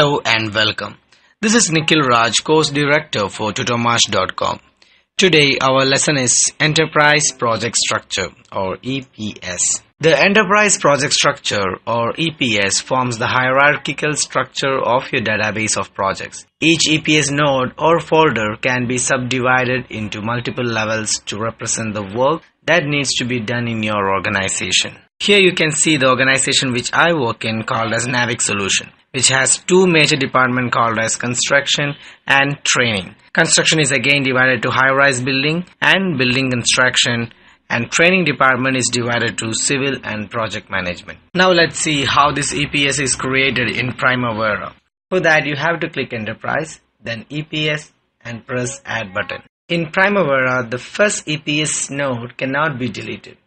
Hello and welcome. This is Nikhil Raj, course director for tutomaash.com. Today our lesson is Enterprise Project Structure or EPS. The Enterprise Project Structure or EPS forms the hierarchical structure of your database of projects. Each EPS node or folder can be subdivided into multiple levels to represent the work that needs to be done in your organization. Here you can see the organization which I work in called as Navic Solution which has two major departments called as construction and training. Construction is again divided to high-rise building and building construction and training department is divided to civil and project management. Now let's see how this EPS is created in Primavera. For that you have to click enterprise then EPS and press add button. In Primavera the first EPS node cannot be deleted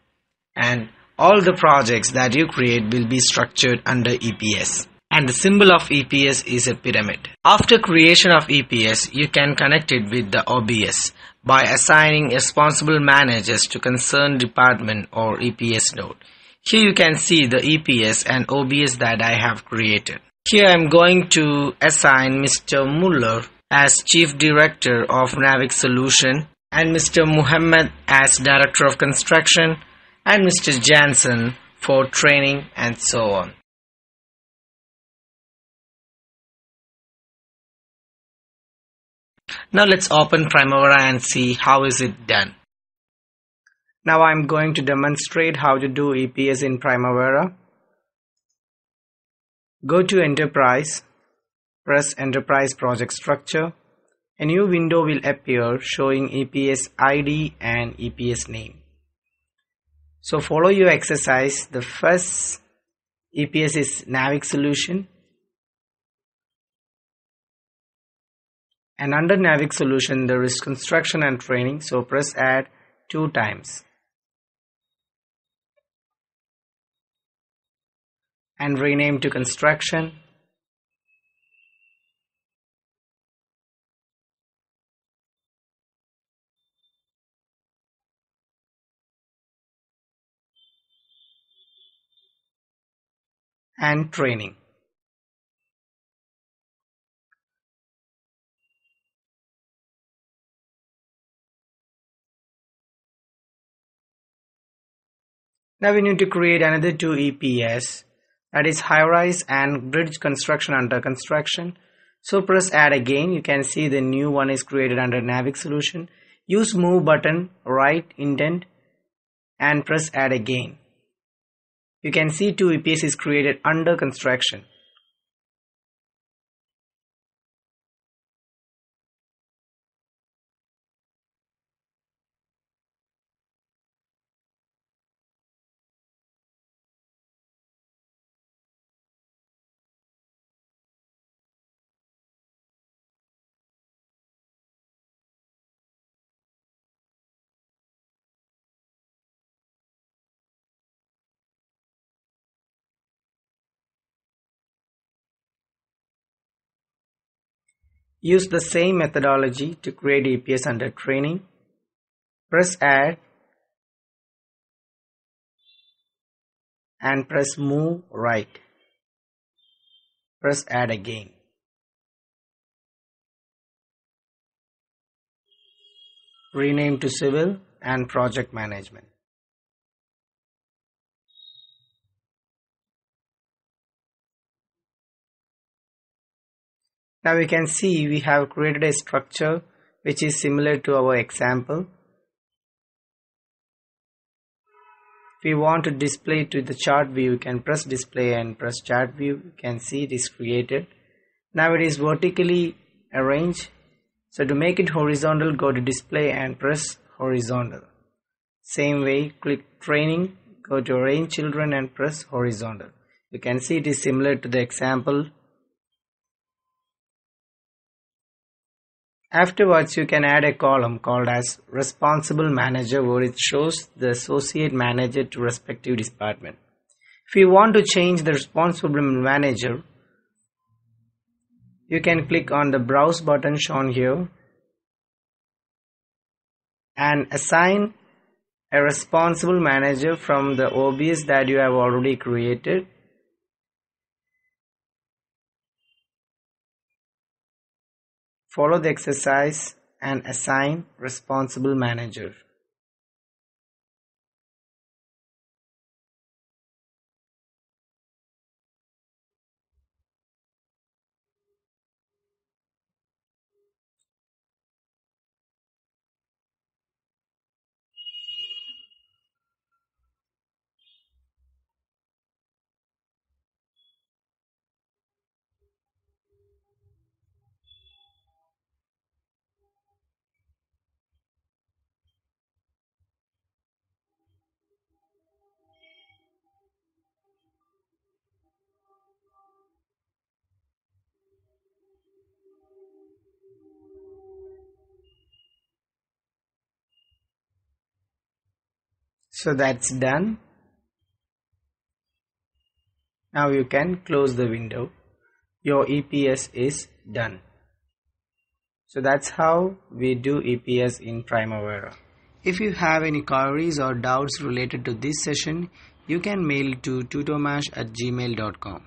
and all the projects that you create will be structured under EPS and the symbol of EPS is a pyramid. After creation of EPS, you can connect it with the OBS by assigning responsible managers to concerned department or EPS node. Here you can see the EPS and OBS that I have created. Here I am going to assign Mr. Muller as Chief Director of Navic Solution and Mr. Muhammad as Director of Construction and Mr. Jansen for training and so on. Now let's open Primavera and see how is it done. Now I'm going to demonstrate how to do EPS in Primavera. Go to Enterprise, press Enterprise Project Structure. A new window will appear showing EPS ID and EPS name. So follow your exercise. The first EPS is Navic Solution. And under Navic solution there is construction and training. So press add two times. And rename to construction and training Now we need to create another two EPS that is high rise and bridge construction under construction. So press add again. You can see the new one is created under Navic solution. Use move button, right indent and press add again. You can see two EPS is created under construction. Use the same methodology to create EPS under training. Press add and press move right. Press add again. Rename to civil and project management. Now we can see we have created a structure which is similar to our example. If we want to display it to the chart view, you can press display and press chart view. You can see it is created. Now it is vertically arranged. So to make it horizontal, go to display and press horizontal. Same way, click training, go to arrange children and press horizontal. You can see it is similar to the example Afterwards, you can add a column called as responsible manager where it shows the associate manager to respective department. If you want to change the responsible manager, you can click on the browse button shown here and assign a responsible manager from the OBS that you have already created Follow the exercise and assign responsible manager. So that's done. Now you can close the window. Your EPS is done. So that's how we do EPS in Primavera. If you have any queries or doubts related to this session, you can mail to tutomaash at gmail.com.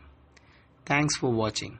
Thanks for watching.